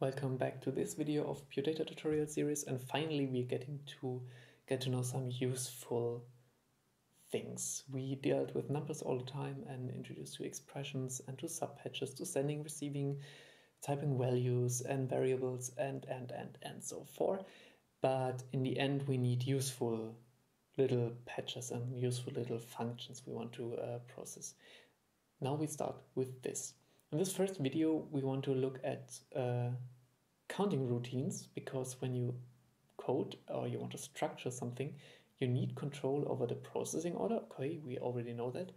Welcome back to this video of Pure Data tutorial series and finally we're getting to get to know some useful things. We dealt with numbers all the time and introduced to expressions and to subpatches, to sending, receiving, typing values and variables and and and and so forth. But in the end we need useful little patches and useful little functions we want to uh, process. Now we start with this. In this first video, we want to look at uh, counting routines because when you code or you want to structure something, you need control over the processing order. Okay, we already know that.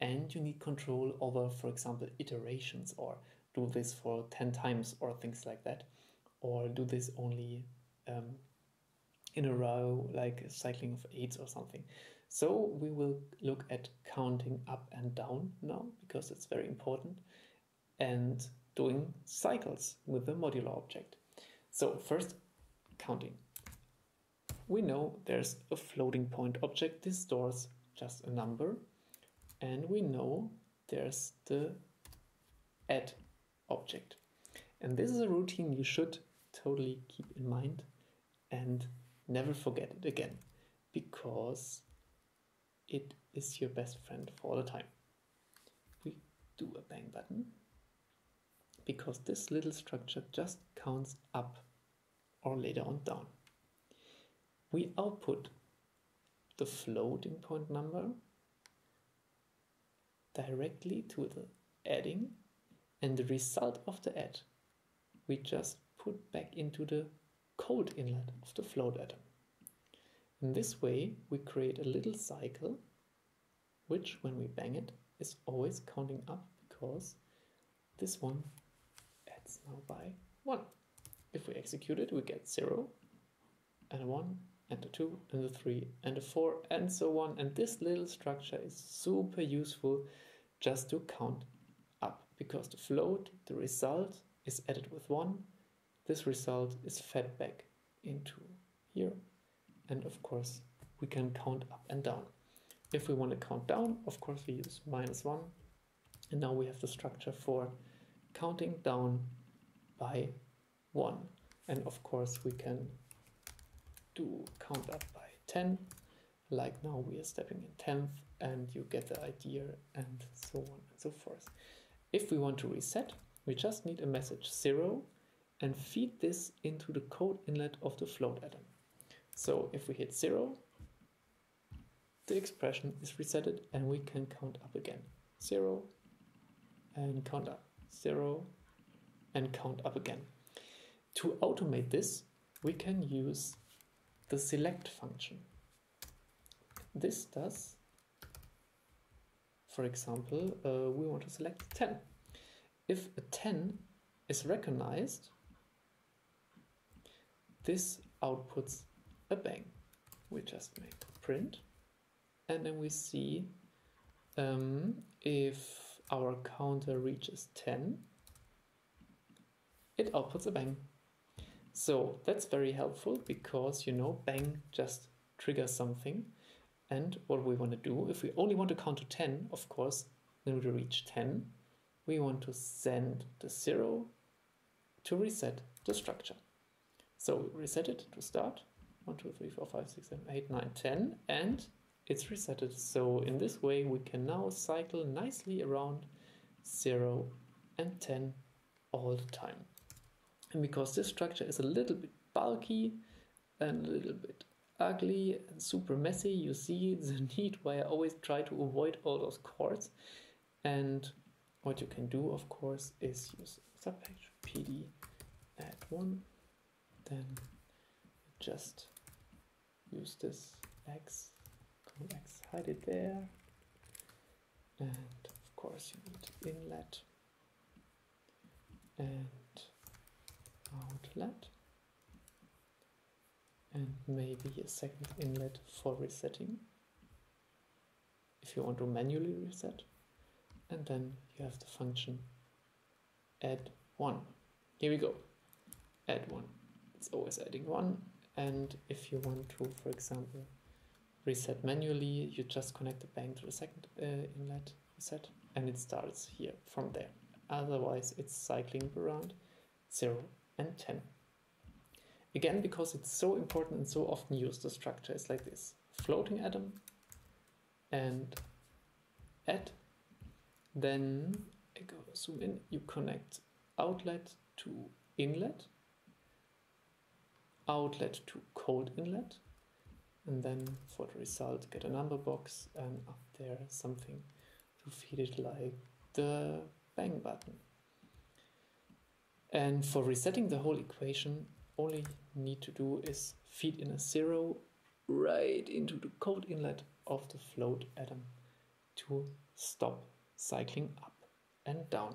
And you need control over, for example, iterations or do this for 10 times or things like that. Or do this only um, in a row, like a cycling of eights or something. So we will look at counting up and down now because it's very important and doing cycles with the modular object. So first, counting. We know there's a floating point object. This stores just a number. And we know there's the add object. And this is a routine you should totally keep in mind and never forget it again because it is your best friend for all the time. We do a bang button because this little structure just counts up or later on down. We output the floating point number directly to the adding and the result of the add we just put back into the cold inlet of the float atom. In this way we create a little cycle which when we bang it is always counting up because this one now by 1. If we execute it, we get 0 and a 1 and a 2 and a 3 and a 4 and so on. And this little structure is super useful just to count up because the float, the result, is added with 1. This result is fed back into here. And of course, we can count up and down. If we want to count down, of course, we use minus 1. And now we have the structure for counting down by 1. And of course we can do count up by 10, like now we are stepping in 10th and you get the idea and so on and so forth. If we want to reset, we just need a message 0 and feed this into the cold inlet of the float atom. So if we hit 0, the expression is resetted and we can count up again. 0 and count up. 0 and count up again. To automate this, we can use the select function. This does, for example, uh, we want to select 10. If a 10 is recognized, this outputs a bang. We just make print and then we see um, if our counter reaches 10, it outputs a bang. So that's very helpful because you know bang just triggers something. And what we want to do, if we only want to count to 10, of course, order to reach 10, we want to send the 0 to reset the structure. So reset it to start. 1, 2, 3, 4, 5, 6, 7, 8, 9, 10, and it's resetted. So in this way, we can now cycle nicely around 0 and 10 all the time. And because this structure is a little bit bulky and a little bit ugly and super messy, you see the need why I always try to avoid all those cords. And what you can do, of course, is use subpatch pd add one, then just use this x, x, hide it there, and of course you need inlet and outlet and maybe a second inlet for resetting if you want to manually reset. And then you have the function add one. Here we go. Add one. It's always adding one. And if you want to for example reset manually you just connect the bang to the second uh, inlet reset and it starts here from there. Otherwise it's cycling around 0 and 10. Again, because it's so important and so often used, the structure is like this. Floating atom and add. Then I go zoom in, you connect outlet to inlet, outlet to cold inlet, and then for the result get a number box and up there something to feed it like the bang button. And for resetting the whole equation, all you need to do is feed in a zero right into the cold inlet of the float atom to stop cycling up and down.